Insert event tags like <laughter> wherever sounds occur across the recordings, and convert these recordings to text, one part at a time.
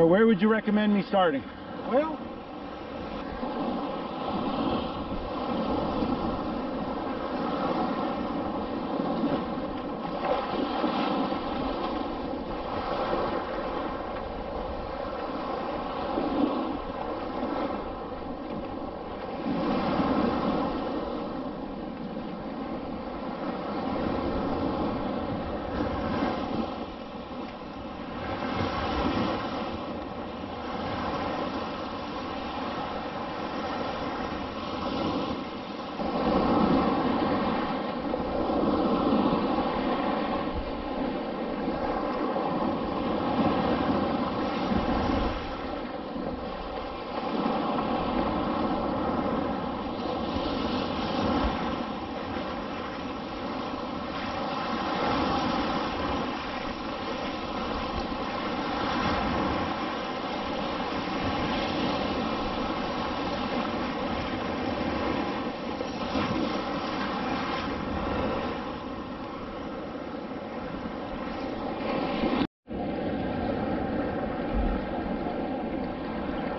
Or where would you recommend me starting? Well,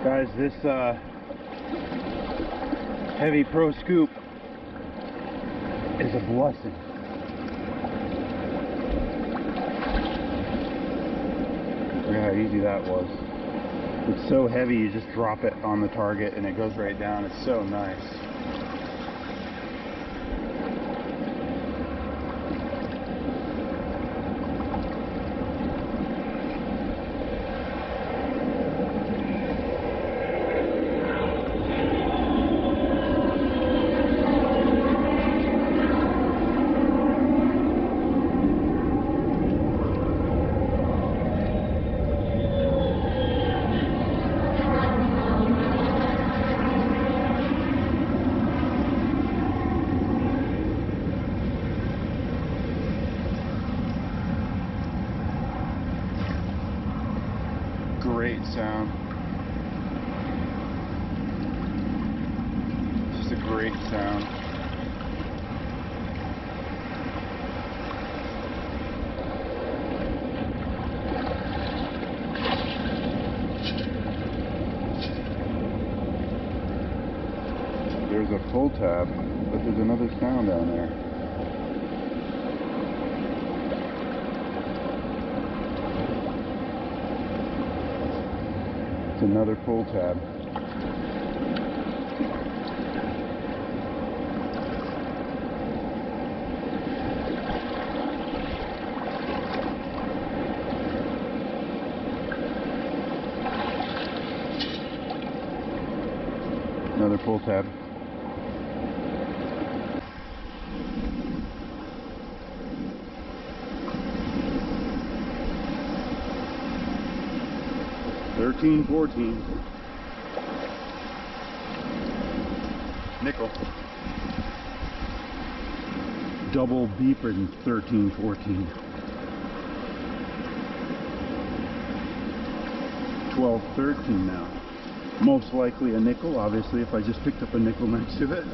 Guys, this uh, heavy pro scoop is a blessing. Look how easy that was. It's so heavy, you just drop it on the target and it goes right down. It's so nice. Great sound. Just a great sound. There's a pull tab, but there's another sound down there. Another pull tab. Another pull tab. Thirteen, fourteen. Nickel. Double beeper in thirteen, fourteen. Twelve, thirteen now. Most likely a nickel, obviously, if I just picked up a nickel next to it.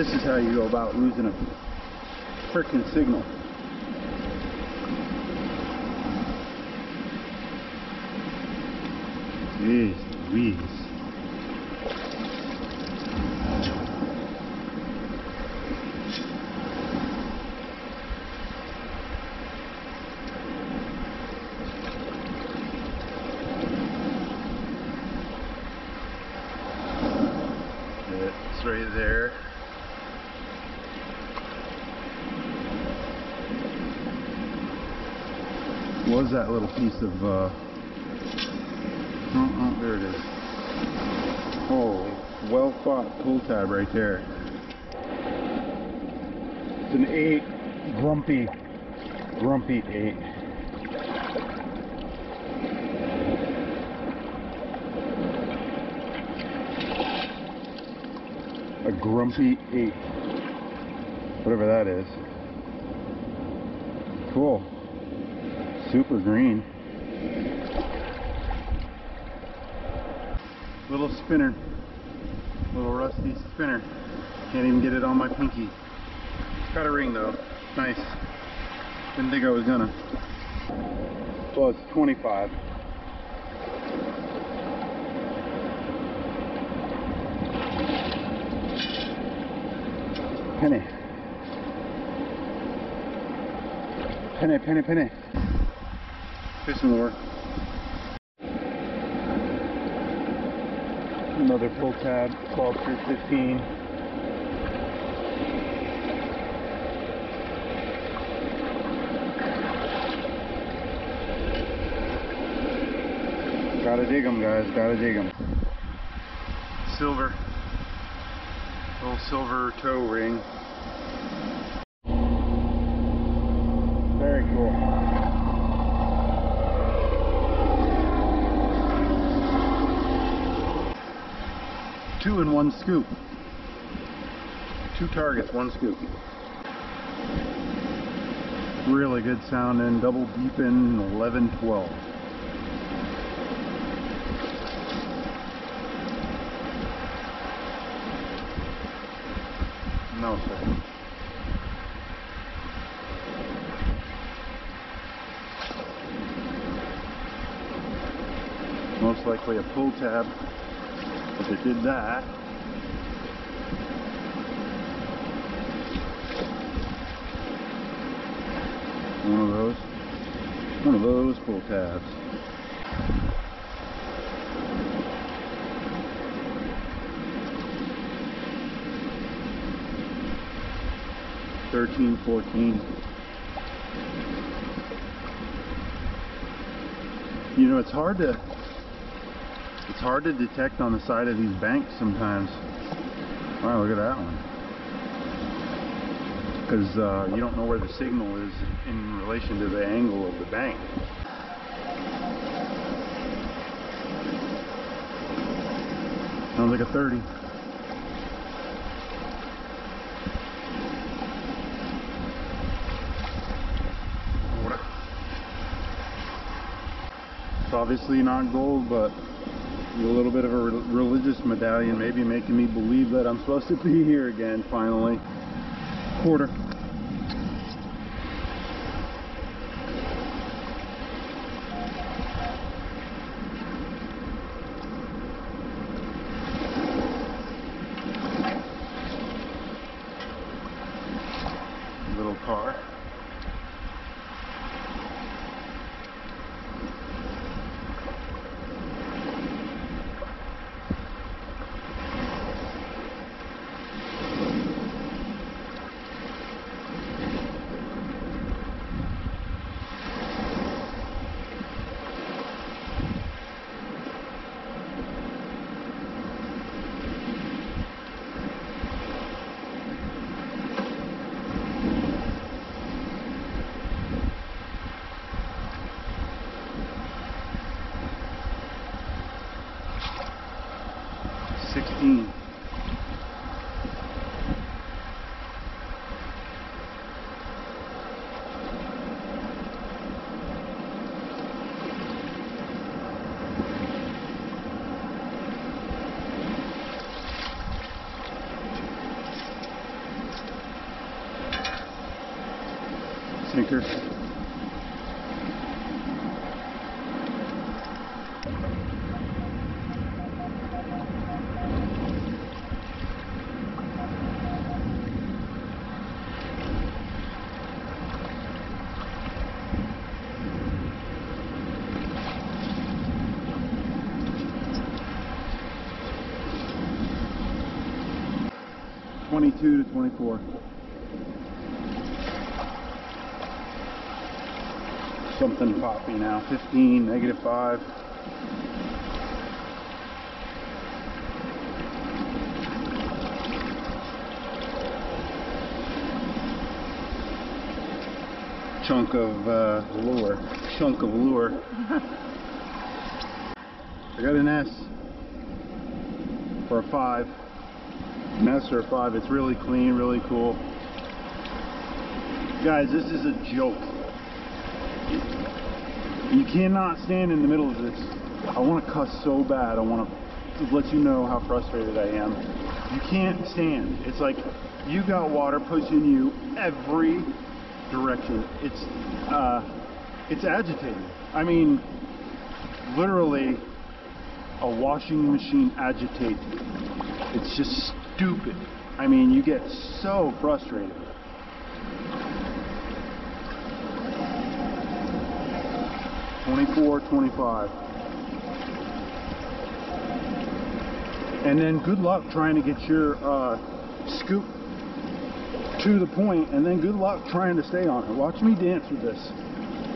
This is how you go about losing a freaking signal. Jeez Louise. It's right there. What was that little piece of uh, Oh, oh, there it is. Holy well fought pull tab right there. It's an eight, grumpy, grumpy eight. A grumpy eight. Whatever that is. Cool. Super green. Little spinner. Little rusty spinner. Can't even get it on my pinky. Got a ring though. Nice. Didn't think I was gonna. It's 25. Penny. Penny, penny, penny. Fishing lure. Another pull tab, 12 through 15. Gotta dig them, guys. Gotta dig them. Silver. Little silver toe ring. Very cool. Two in one scoop. Two targets, one scoop. Really good sounding, double deepin, 11 12. No, sir. Most likely a pull tab. If it did that, one of those, one of those pull tabs. Thirteen, fourteen. You know, it's hard to it's hard to detect on the side of these banks sometimes. Wow, look at that one. Because uh, you don't know where the signal is in relation to the angle of the bank. Sounds like a 30. It's obviously not gold, but a little bit of a re religious medallion, maybe making me believe that I'm supposed to be here again, finally. Quarter. Little car. Sixteen. Sinker. something poppy now. 15 negative 5 chunk of uh, lure. Chunk of lure. <laughs> I got an S for a 5 Master 5. It's really clean, really cool. Guys, this is a joke. You cannot stand in the middle of this. I want to cuss so bad. I want to let you know how frustrated I am. You can't stand. It's like you got water pushing you every direction. It's uh, it's agitating. I mean, literally, a washing machine agitates it's just stupid. I mean, you get so frustrated. Twenty-four, twenty-five. And then good luck trying to get your uh, scoop to the point, and then good luck trying to stay on it. Watch me dance with this.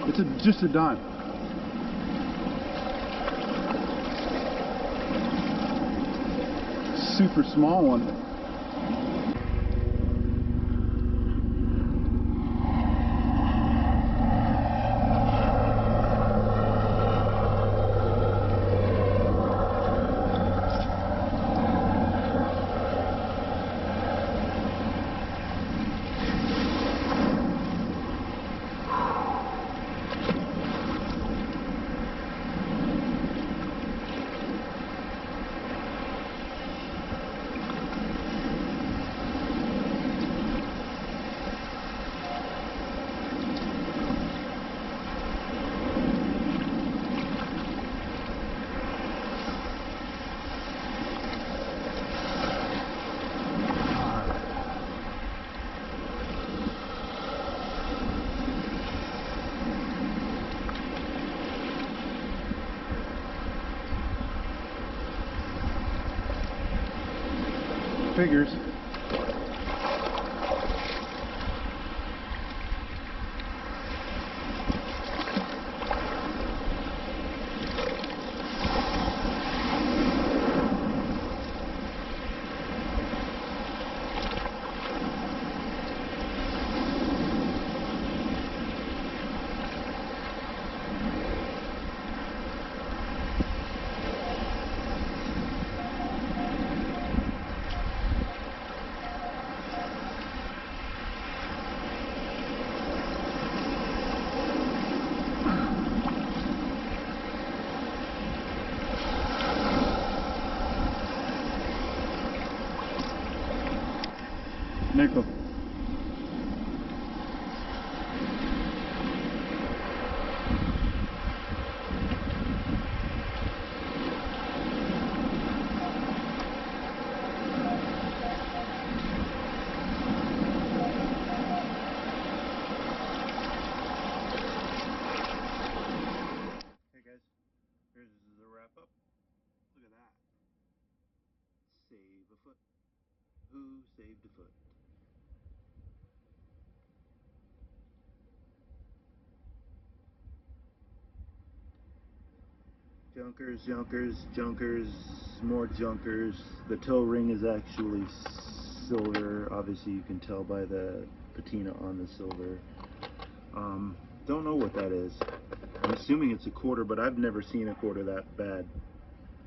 It's a, just a dime. Super small one. Figures. Foot. Who saved a foot? Junkers, junkers, junkers, more junkers. The toe ring is actually silver. Obviously, you can tell by the patina on the silver. Um, don't know what that is. I'm assuming it's a quarter, but I've never seen a quarter that bad.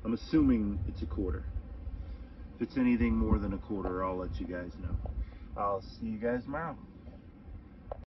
I'm assuming it's a quarter. If it's anything more than a quarter, I'll let you guys know. I'll see you guys tomorrow.